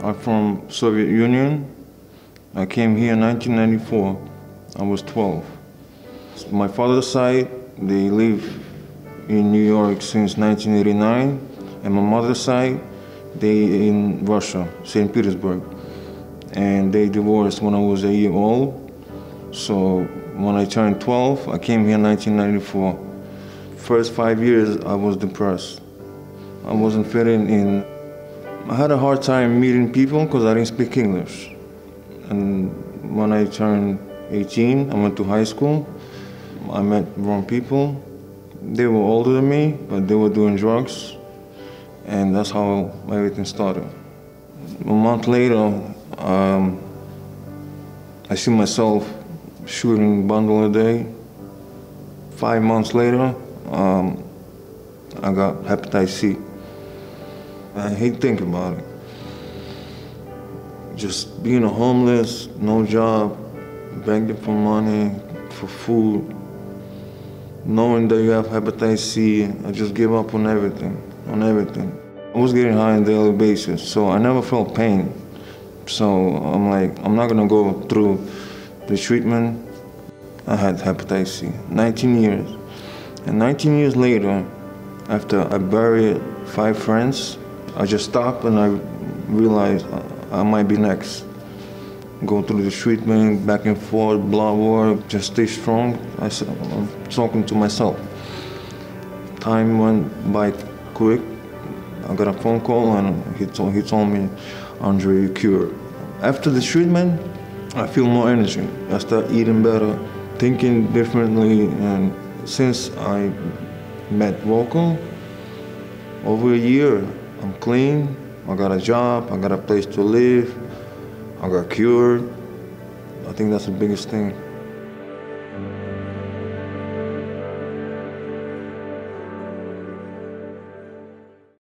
I'm from Soviet Union. I came here in 1994. I was 12. My father's side, they live in New York since 1989, and my mother's side, they in Russia, St. Petersburg. And they divorced when I was a year old. So when I turned 12, I came here in 1994. First five years, I was depressed. I wasn't fitting in. I had a hard time meeting people because I didn't speak English. And when I turned 18, I went to high school. I met wrong people. They were older than me, but they were doing drugs. And that's how everything started. A month later, um, I see myself shooting bundle a day. Five months later, um, I got hepatitis C. I hate thinking about it. Just being a homeless, no job, begging for money, for food, knowing that you have hepatitis C, I just gave up on everything, on everything. I was getting high on a daily basis, so I never felt pain. So I'm like, I'm not gonna go through the treatment. I had hepatitis C, 19 years. And 19 years later, after I buried five friends, I just stopped and I realized I might be next. Go through the treatment, back and forth, blood work, just stay strong. I said, I'm talking to myself. Time went by quick. I got a phone call and he told, he told me, Andrey, you cured. After the treatment, I feel more energy. I start eating better, thinking differently, and since I met Vocal, over a year, I'm clean, I got a job, I got a place to live, I got cured. I think that's the biggest thing.